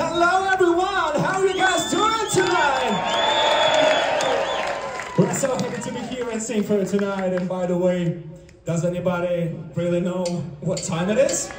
Hello everyone, how are you guys doing tonight? We're so happy to be here and sing for you tonight. And by the way, does anybody really know what time it is?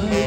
time.